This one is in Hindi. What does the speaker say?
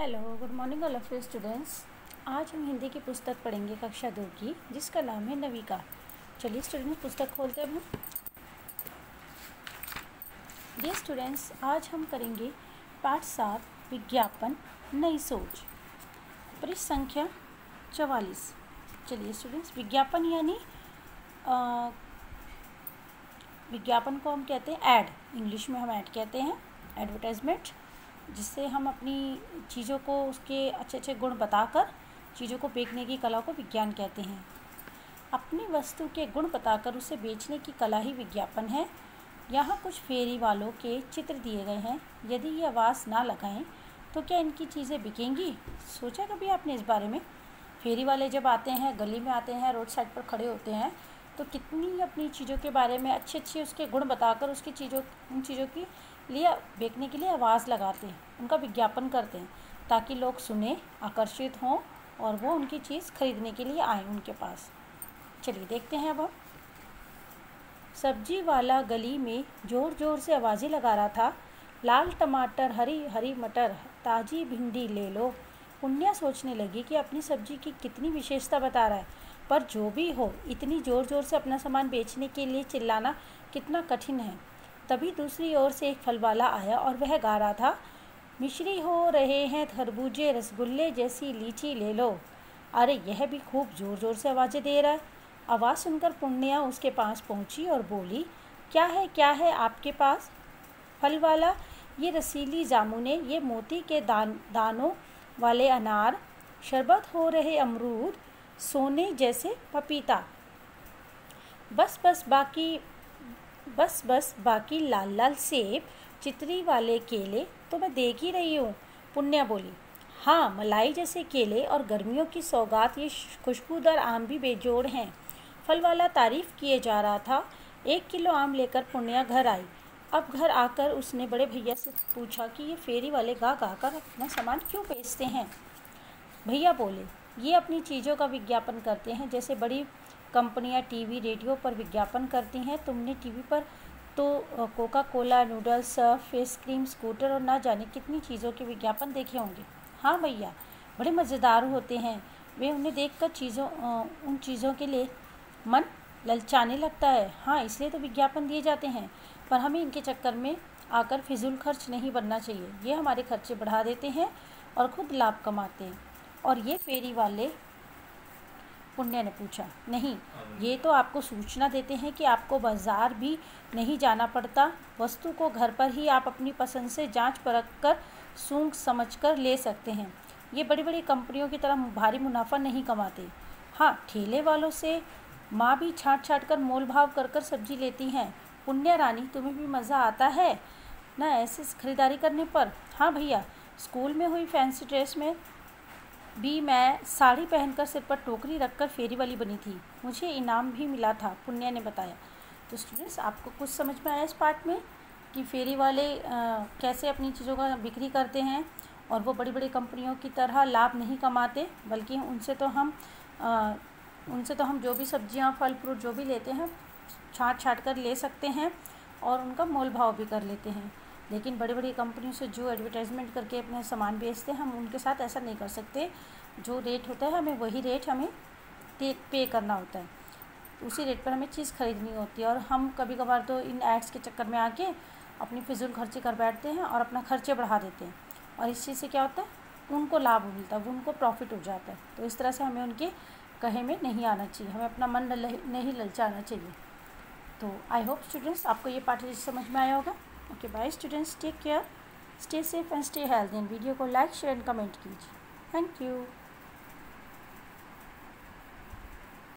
Hello good morning all of you students आज हम हिंदी की पुस्तक पढ़ेंगे कक्षा दो की, जिसका नाम है नविका। चलिए स्टूडेंट्स पुस्तक खोलते हैं ये स्टूडेंट्स आज हम करेंगे पाठ सात, विज्ञापन, नई सोच। पृष्ठ संख्या चवालीस। चलिए स्टूडेंट्स विज्ञापन यानी विज्ञापन को हम कहते हैं ऐड इंग्लिश में हम ऐड कहते हैं एडवर्टाइजमेंट जिससे हम अपनी चीज़ों को उसके अच्छे अच्छे गुण बताकर चीज़ों को बेचने की कला को विज्ञान कहते हैं। अपनी वस्तु के गुण बताकर उसे बेचने की कला ही विज्ञापन है। यहाँ कुछ फेरी वालों के चित्र दिए गए हैं। यदि ये आवाज़ ना लगाएँ तो क्या इनकी चीज़ें बिकेंगी? सोचा कभी आपने इस बारे में? फेरी वाले जब आते हैं, गली में आते हैं, रोड साइड पर खड़े होते हैं तो कितनी अपनी चीज़ों के बारे में अच्छे अच्छे उसके गुण बताकर उसकी चीज़ों, उन चीज़ों की लिए बेचने के लिए आवाज़ लगाते हैं, उनका विज्ञापन करते हैं, ताकि लोग सुने, आकर्षित हों और वो उनकी चीज़ खरीदने के लिए आए उनके पास। चलिए देखते हैं अब हम। सब्ज़ी वाला गली में ज़ोर ज़ोर से आवाज़ें लगा रहा था। लाल टमाटर, हरी हरी मटर, ताज़ी भिंडी ले लो। पुण्या सोचने लगी कि अपनी सब्ज़ी की कितनी विशेषता बता रहा है। पर जो भी हो, इतनी ज़ोर ज़ोर से अपना सामान बेचने के लिए चिल्लाना कितना कठिन है। तभी दूसरी ओर से एक फल वाला आया और वह गा रहा था, मिश्री हो रहे हैं खरबूजे रसगुल्ले जैसी लीची ले लो। अरे, यह भी खूब ज़ोर ज़ोर से आवाज़ें दे रहा है। आवाज़ सुनकर पुण्या उसके पास पहुँची और बोली, क्या है क्या है आपके पास? फल वाला ये रसीली जामुने, ये मोती के दान, दानों वाले अनार, शरबत हो रहे अमरूद, सोने जैसे पपीता। बस बस, बाकी बस बस, बाकी लाल लाल सेब, चित्री वाले केले तो मैं देख ही रही हूँ। पुण्या बोली हाँ मलाई जैसे केले और गर्मियों की सौगात ये खुशबूदार आम भी बेजोड़ हैं। फल वाला तारीफ़ किए जा रहा था। एक किलो आम लेकर पुण्या घर आई। अब घर आकर उसने बड़े भैया से पूछा कि ये फेरी वाले गा गा कर अपना सामान क्यों बेचते हैं? भैया बोले, ये अपनी चीज़ों का विज्ञापन करते हैं, जैसे बड़ी कंपनियाँ टीवी, रेडियो पर विज्ञापन करती हैं। तुमने टीवी पर तो Coca Cola noodles face cream, scooter और ना जाने कितनी चीज़ों के विज्ञापन देखे होंगे। हाँ भैया, बड़े मज़ेदार होते हैं। वे उन्हें देखकर चीज़ों उन चीज़ों के लिए मन ललचाने लगता है। हाँ इसलिए तो विज्ञापन दिए जाते हैं, पर हमें इनके चक्कर में आकर फिजूल खर्च नहीं बनना चाहिए। ये हमारे खर्चे बढ़ा देते हैं और ख़ुद लाभ कमाते हैं। और ये फेरी वाले पुण्य ने पूछा नहीं ये तो आपको सूचना देते हैं कि आपको बाज़ार भी नहीं जाना पड़ता। वस्तु को घर पर ही आप अपनी पसंद से जाँच परख कर सूंघ समझ कर ले सकते हैं। ये बड़ी बड़ी कंपनियों की तरह भारी मुनाफा नहीं कमाते। हाँ ठेले वालों से माँ भी छाट छाट कर मोल भाव कर कर सब्ज़ी लेती हैं। पुण्य रानी तुम्हें भी मज़ा आता है ना ऐसे ख़रीदारी करने पर? हाँ भैया स्कूल में हुई फैंसी ड्रेस में भी मैं साड़ी पहनकर सिर पर टोकरी रखकर फेरी वाली बनी थी। मुझे इनाम भी मिला था पुण्य ने बताया। तो स्टूडेंट्स आपको कुछ समझ में आया इस पार्ट में? कि फेरी वाले आ, कैसे अपनी चीज़ों का बिक्री करते हैं और वो बड़ी बड़ी कंपनियों की तरह लाभ नहीं कमाते बल्कि उनसे तो हम आ, उनसे तो हम जो भी सब्ज़ियाँ फल फ्रूट जो भी लेते हैं छाट छाट कर ले सकते हैं और उनका मोल भाव भी कर लेते हैं। लेकिन बड़ी बड़ी कंपनियों से जो एडवर्टाइजमेंट करके अपने सामान बेचते हैं, हम उनके साथ ऐसा नहीं कर सकते। जो रेट होता है, हमें वही रेट हमें पे करना होता है। उसी रेट पर हमें चीज़ ख़रीदनी होती है और हम कभी कभार तो इन एड्स के चक्कर में आके अपनी फिजूल खर्चे कर बैठते हैं और अपना खर्चे बढ़ा देते हैं। और इस चीज़ से क्या होता है, उनको लाभ मिलता है उनको प्रॉफिट हो जाता है। तो इस तरह से हमें उनके कहे में नहीं आना चाहिए, हमें अपना मन नहीं ललचाना चाहिए। तो आई होप स्टूडेंट्स आपको ये पाठ समझ में आया होगा। Okay bye students take care stay safe and stay health in video को लाइक शेयर एंड कमेंट कीजिए. Thank you